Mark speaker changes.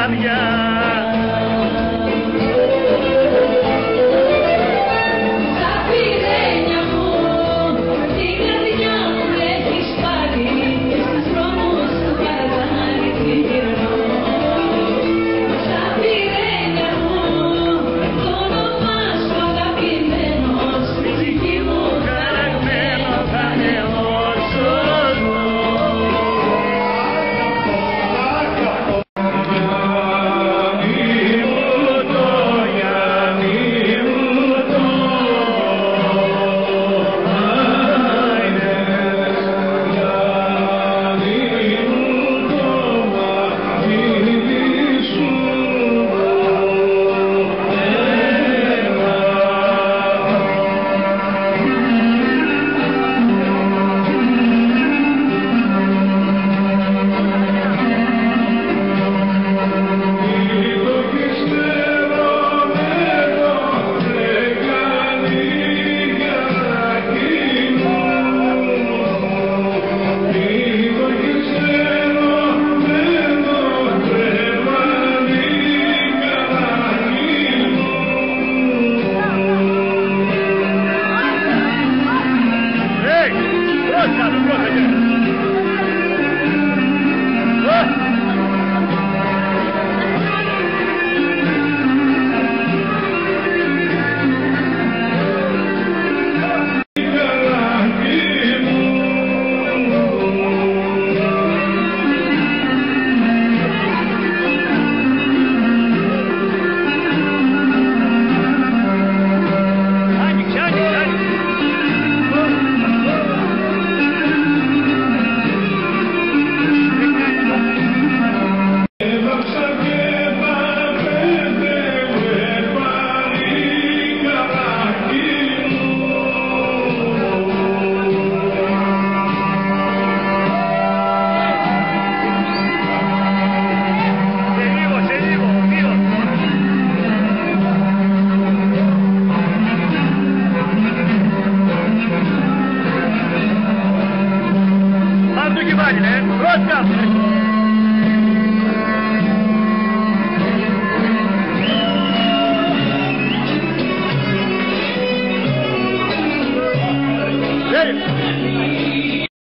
Speaker 1: καρδιά Haline. Bırak kalsın.